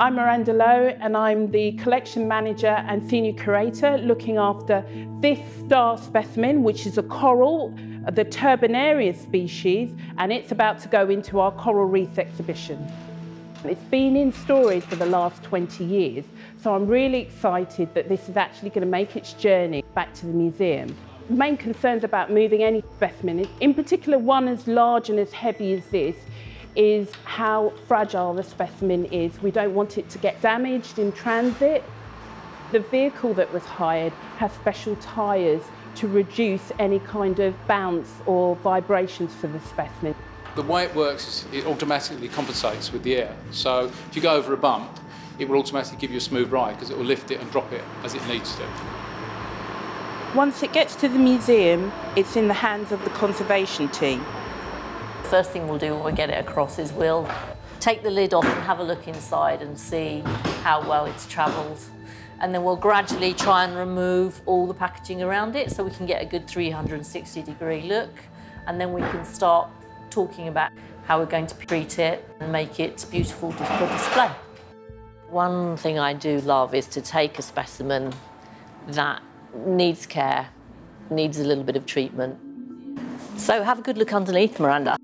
I'm Miranda Lowe and I'm the collection manager and senior curator looking after this star specimen, which is a coral, the Turbinaria species, and it's about to go into our coral reef exhibition. It's been in storage for the last 20 years, so I'm really excited that this is actually going to make its journey back to the museum. The main concerns about moving any specimen, in particular one as large and as heavy as this, is how fragile the specimen is. We don't want it to get damaged in transit. The vehicle that was hired has special tyres to reduce any kind of bounce or vibrations for the specimen. The way it works is it automatically compensates with the air. So if you go over a bump, it will automatically give you a smooth ride because it will lift it and drop it as it needs to. Once it gets to the museum, it's in the hands of the conservation team. First thing we'll do when we get it across is we'll take the lid off and have a look inside and see how well it's travelled. And then we'll gradually try and remove all the packaging around it so we can get a good 360 degree look. And then we can start talking about how we're going to treat it and make it beautiful for display. One thing I do love is to take a specimen that needs care, needs a little bit of treatment. So have a good look underneath, Miranda.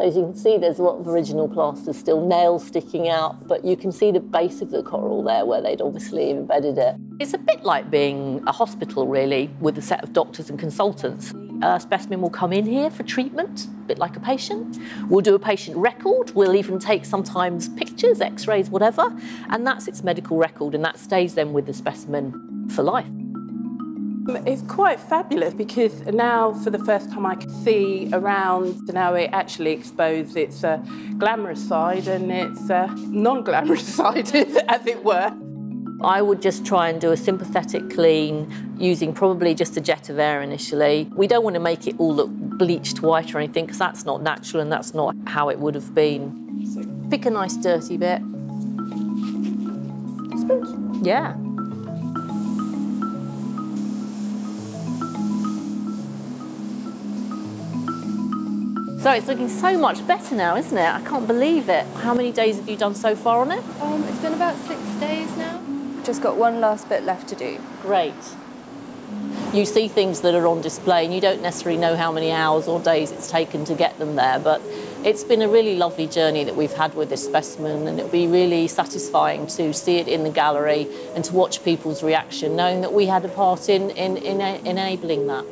As you can see, there's a lot of original plaster still, nails sticking out, but you can see the base of the coral there where they'd obviously embedded it. It's a bit like being a hospital, really, with a set of doctors and consultants. A specimen will come in here for treatment, a bit like a patient. We'll do a patient record. We'll even take sometimes pictures, x-rays, whatever, and that's its medical record, and that stays then with the specimen for life. It's quite fabulous because now, for the first time, I can see around now it actually exposes its uh, glamorous side and its uh, non-glamorous side, as it were. I would just try and do a sympathetic clean using probably just a jet of air initially. We don't want to make it all look bleached white or anything because that's not natural and that's not how it would have been. Pick a nice dirty bit. Yeah. So it's looking so much better now, isn't it? I can't believe it. How many days have you done so far on it? Um, it's been about six days now. Just got one last bit left to do. Great. You see things that are on display and you don't necessarily know how many hours or days it's taken to get them there, but it's been a really lovely journey that we've had with this specimen and it'll be really satisfying to see it in the gallery and to watch people's reaction, knowing that we had a part in, in, in enabling that.